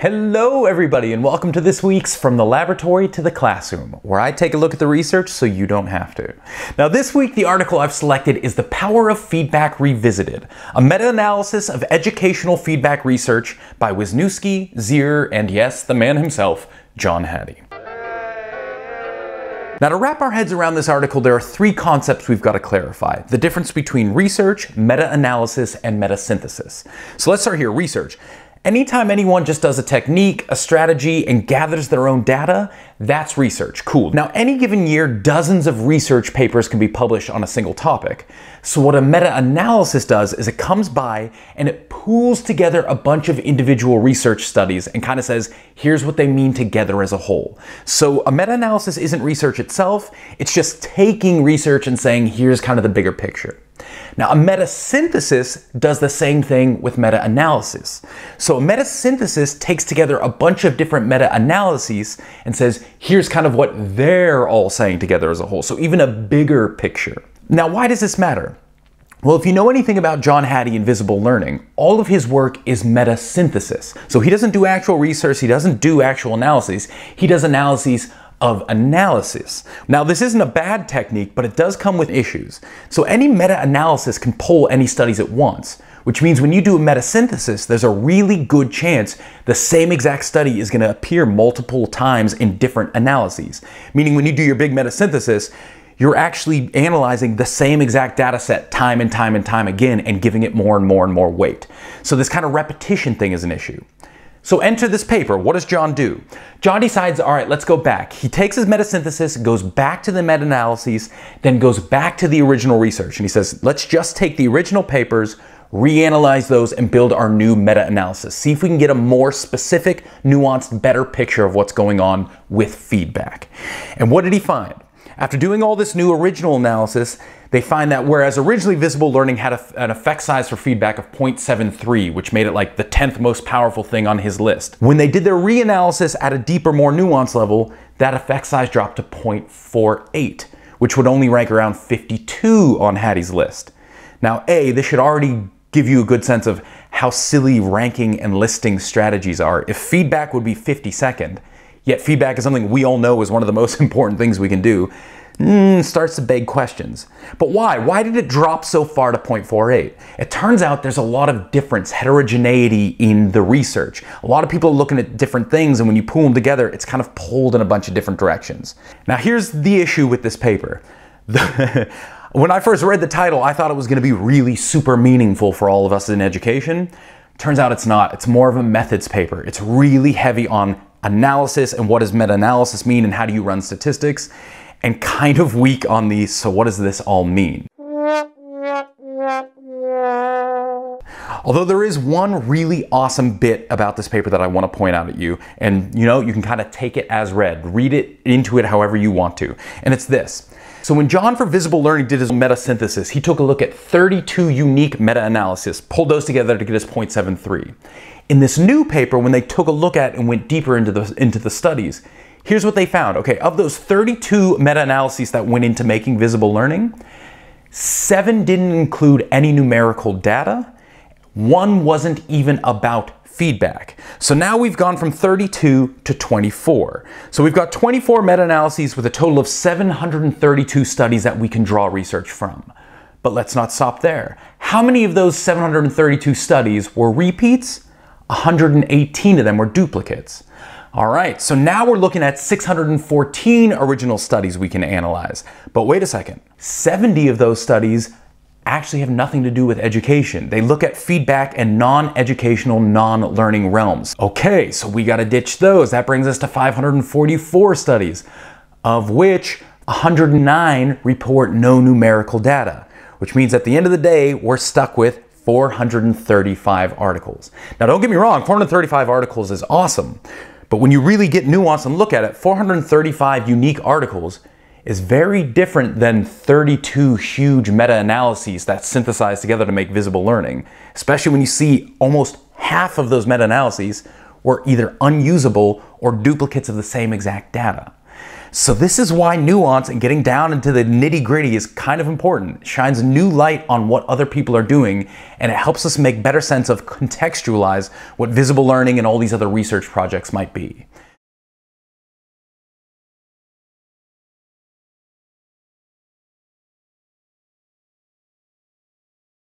Hello everybody and welcome to this week's From the Laboratory to the Classroom, where I take a look at the research so you don't have to. Now this week the article I've selected is The Power of Feedback Revisited, a meta-analysis of educational feedback research by Wisniewski, Zierer, and yes, the man himself, John Hattie. Now to wrap our heads around this article, there are three concepts we've got to clarify. The difference between research, meta-analysis, and meta-synthesis. So let's start here, research. Anytime anyone just does a technique, a strategy, and gathers their own data, that's research. Cool. Now, any given year, dozens of research papers can be published on a single topic. So what a meta-analysis does is it comes by and it pools together a bunch of individual research studies and kind of says, here's what they mean together as a whole. So a meta-analysis isn't research itself, it's just taking research and saying, here's kind of the bigger picture. Now, a meta-synthesis does the same thing with meta-analysis. So a meta-synthesis takes together a bunch of different meta-analyses and says, here's kind of what they're all saying together as a whole. So even a bigger picture. Now, why does this matter? Well, if you know anything about John Hattie and visible learning, all of his work is meta-synthesis. So he doesn't do actual research, he doesn't do actual analyses, he does analyses of analysis. Now, this isn't a bad technique, but it does come with issues. So any meta-analysis can pull any studies at once, which means when you do a meta-synthesis, there's a really good chance the same exact study is gonna appear multiple times in different analyses. Meaning when you do your big meta-synthesis, you're actually analyzing the same exact data set time and time and time again and giving it more and more and more weight. So this kind of repetition thing is an issue. So enter this paper. What does John do? John decides, all right, let's go back. He takes his metasynthesis, goes back to the meta-analyses, then goes back to the original research. And he says, let's just take the original papers, reanalyze those, and build our new meta-analysis. See if we can get a more specific, nuanced, better picture of what's going on with feedback. And what did he find? After doing all this new original analysis, they find that whereas originally visible learning had a, an effect size for feedback of 0.73, which made it like the 10th most powerful thing on his list. When they did their reanalysis at a deeper, more nuanced level, that effect size dropped to 0.48, which would only rank around 52 on Hattie's list. Now, A, this should already give you a good sense of how silly ranking and listing strategies are. If feedback would be 52nd, Yet feedback is something we all know is one of the most important things we can do. Mm, starts to beg questions. But why? Why did it drop so far to 0.48? It turns out there's a lot of difference, heterogeneity in the research. A lot of people are looking at different things, and when you pull them together, it's kind of pulled in a bunch of different directions. Now, here's the issue with this paper. When I first read the title, I thought it was going to be really super meaningful for all of us in education. Turns out it's not. It's more of a methods paper. It's really heavy on analysis and what does meta-analysis mean and how do you run statistics and kind of weak on the so what does this all mean. Although there is one really awesome bit about this paper that I want to point out at you, and you know, you can kind of take it as read, read it into it however you want to. And it's this. So when John for Visible Learning did his meta-synthesis, he took a look at 32 unique meta-analysis, pulled those together to get his 0.73. In this new paper, when they took a look at and went deeper into the, into the studies, here's what they found. Okay, of those 32 meta-analyses that went into making visible learning, seven didn't include any numerical data. One wasn't even about feedback. So now we've gone from 32 to 24. So we've got 24 meta-analyses with a total of 732 studies that we can draw research from. But let's not stop there. How many of those 732 studies were repeats 118 of them were duplicates. All right, so now we're looking at 614 original studies we can analyze. But wait a second, 70 of those studies actually have nothing to do with education. They look at feedback and non-educational, non-learning realms. Okay, so we gotta ditch those. That brings us to 544 studies, of which 109 report no numerical data, which means at the end of the day, we're stuck with 435 articles. Now, don't get me wrong, 435 articles is awesome. But when you really get nuanced and look at it, 435 unique articles is very different than 32 huge meta-analyses that synthesized together to make visible learning, especially when you see almost half of those meta-analyses were either unusable or duplicates of the same exact data. So this is why nuance and getting down into the nitty gritty is kind of important. It shines a new light on what other people are doing, and it helps us make better sense of contextualize what visible learning and all these other research projects might be.